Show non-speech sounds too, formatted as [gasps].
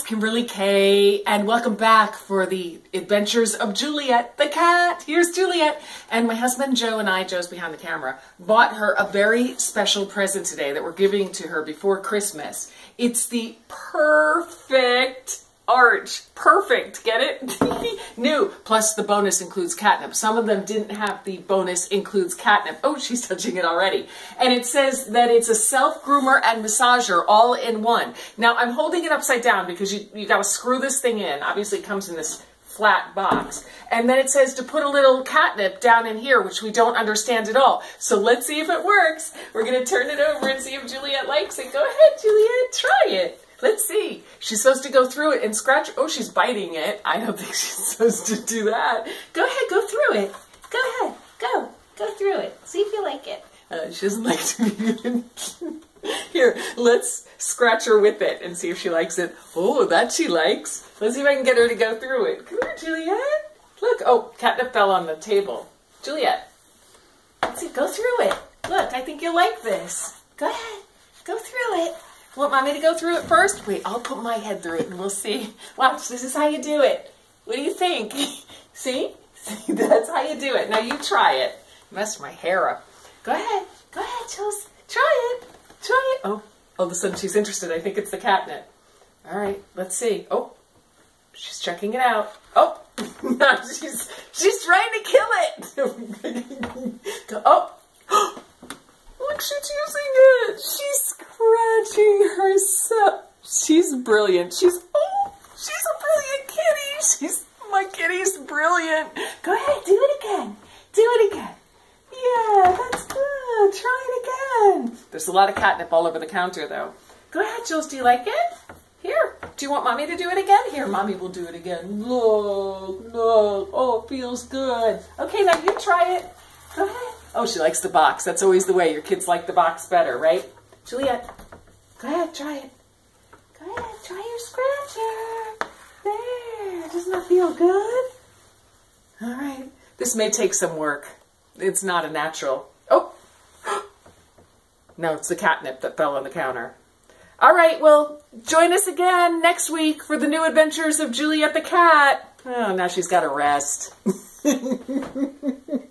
it's Kimberly Kay, and welcome back for the adventures of Juliette the cat. Here's Juliette. And my husband Joe and I, Joe's behind the camera, bought her a very special present today that we're giving to her before Christmas. It's the Purrfect arch. Purrfect. Get it? [laughs] New. Plus the bonus includes catnip. Some of them didn't have the bonus includes catnip. Oh, she's touching it already. And it says that it's a self-groomer and massager all in one. Now I'm holding it upside down because you, you got to screw this thing in. Obviously it comes in this flat box. And then it says to put a little catnip down in here, which we don't understand at all. So let's see if it works. We're going to turn it over and see if Juliette likes it. Go ahead, Juliette. Try it. Let's see. She's supposed to go through it and scratch. Oh, she's biting it. I don't [laughs] think she's supposed to do that. Go ahead, go through it. Go ahead. Go. Go through it. See if you like it. Uh, she doesn't [laughs] like to be [laughs] Here, let's scratch her with it and see if she likes it. Oh, that she likes. Let's see if I can get her to go through it. Come here, Juliette. Look. Oh, catnip fell on the table. Juliette. Let's see. Go through it. Look, I think you'll like this. Go ahead. Go through it. Want mommy to go through it first? Wait, I'll put my head through it and we'll see. Watch, this is how you do it. What do you think? [laughs] see? See, [laughs] that's how you do it. Now you try it. Messed my hair up. Go ahead. Go ahead, Jules. Try it. Try it. Oh, all of a sudden she's interested. I think it's the catnip. All right, let's see. Oh, she's checking it out. Oh, [laughs] no, she's she's trying to kill it. oh, look, she's using it. She's scratching herself. She's brilliant. She's, oh, she's a brilliant kitty. She's, my kitty's brilliant. Go ahead, do it again. Do it again. Yeah, that's good. Try it again. There's a lot of catnip all over the counter, though. Go ahead, Jules. Do you like it? Here. Do you want mommy to do it again? Here, mommy will do it again. Look, look. Oh, it feels good. Okay, now you try it. Go ahead. Oh, she likes the box. That's always the way. Your kids like the box better, right? Juliette, go ahead, try it. Try your scratcher. There, doesn't that feel good? All right, this may take some work. It's not a natural. Oh, [gasps] no, it's the catnip that fell on the counter. All right, well, join us again next week for the new adventures of Juliette the cat. Oh, now she's got to rest. [laughs]